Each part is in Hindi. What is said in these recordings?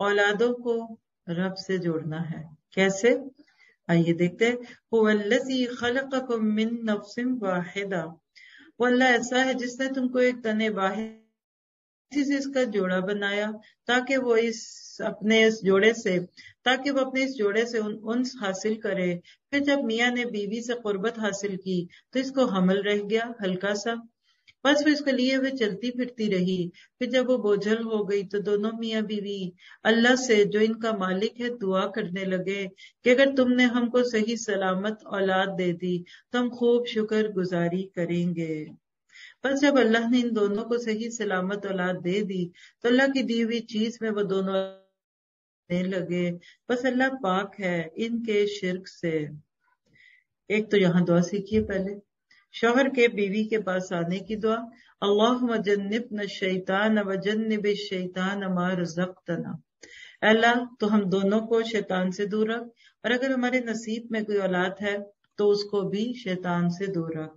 औलादों को रब से जोड़ना है। कैसे? आइए देखते हैं। खलककुम मिन वाहिदा। वो अल्लाह ऐसा है जिसने तुमको एक तने वाहिद से इसका जोड़ा बनाया ताकि वो इस अपने इस जोड़े से ताकि वो अपने इस जोड़े से उन, उन्स हासिल करे। फिर जब मियाँ ने बीवी से कुर्बत हासिल की तो इसको हमल रह गया हल्का सा। बस फिर इसके लिए वे चलती फिरती रही। फिर जब वो बोझल हो गई तो दोनों मियाँ बीवी अल्लाह से, जो इनका मालिक है, दुआ करने लगे कि अगर तुमने हमको सही सलामत औलाद दे दी तो हम खूब शुक्र गुजारी करेंगे। बस जब अल्लाह ने इन दोनों को सही सलामत औलाद दे दी तो अल्लाह की दी हुई चीज़ में वो दोनों लगे। बस अल्लाह पाक है इनके शिरक से। एक तो यहाँ दुआ सीखिए पहले। शोहर के बीवी के पास आने की दुआ। अल्लाह जन्नब न शैतान व जन्नब शैतान मार जख्तना अल्लाह तो हम दोनों को शैतान से दूर रख, और अगर हमारे नसीब में कोई औलाद है तो उसको भी शैतान से दूर रख।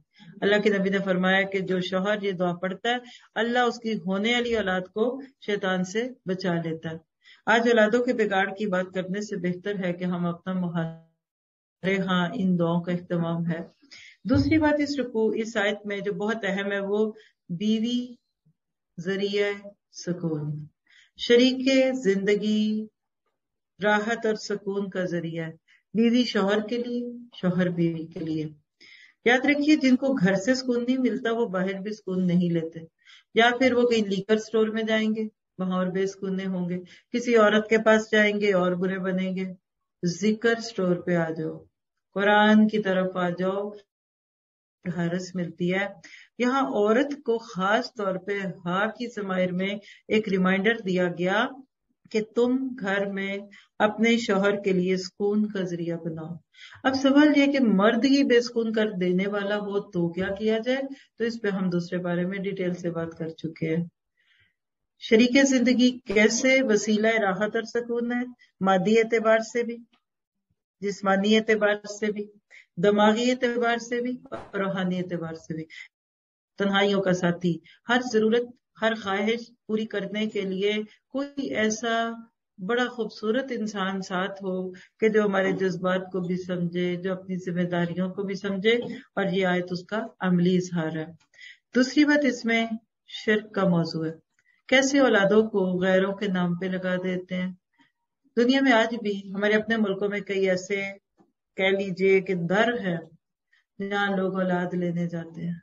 अल्लाह के नबी ने फरमाया कि जो शोहर ये दुआ पढ़ता है, अल्लाह उसकी होने वाली औलाद को शैतान से बचा लेता है। आज औलादों के बिगाड़ की बात करने से बेहतर है कि हम अपना मुहारे हाँ इन दुआओं का अहतमाम है। दूसरी बात इस रुकू, इस आयत में जो बहुत अहम है, वो बीवी ज़रिया सुकून। शरीक ज़िंदगी, राहत और सुकून का ज़रिया। है बीवी शोहर के लिए, शोहर बीवी के लिए। याद रखिए, जिनको घर से सुकून नहीं मिलता, वो बाहर भी सुकून नहीं लेते। या फिर वो कहीं लीकर स्टोर में जाएँगे, वहाँ और बेसकूने होंगे। किसी औरत के पास जाएँगे, और बुरे बनेंगे। ज़िक्र स्टोर पे आ जाओ। कुरान की तरफ़ आ जाओ हरस मिलती है। यहाँ औरत को खास तौर पे हा की जमायर में एक रिमाइंडर दिया गया कि तुम घर में अपने शोहर के लिए सुकून का ज़रिया बनाओ। अब सवाल यह कि मर्द ही बेसकून कर देने वाला हो तो क्या किया जाए? तो इस पे हम दूसरे बारे में डिटेल से बात कर चुके हैं। शरीक ज़िंदगी कैसे वसीला, राहत और सुकून है? मादी एतबार से भी। जिसमानी एतबार से भी, दिमागी एतबार से भी और रूहानी एतबार से भी। तन्हाइयों का साथी, हर ज़रूरत, हर ख्वाहिश पूरी करने के लिए कोई ऐसा बड़ा खूबसूरत इंसान साथ हो कि जो हमारे जज्बात को भी समझे, जो अपनी जिम्मेदारियों को भी समझे और ये आयत उसका अमली इजहार है। दूसरी बात इसमें, शिरक का मौजू है। कैसे औलादों को गैरों के नाम पे लगा देते हैं? दुनिया में आज भी हमारे अपने मुल्कों में कई ऐसे कह लीजिए कि दर है, जहाँ लोग औलाद लेने जाते हैं।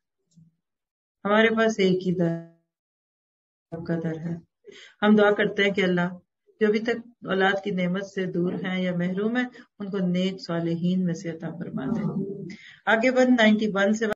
हमारे पास एक ही दर का दर है। हम दुआ करते हैं कि अल्लाह जो अभी तक औलाद की नेमत से दूर हैं या महरूम है, उनको नेक सालहीन में से अता फरमा दे। आगे नाइन्टी वन से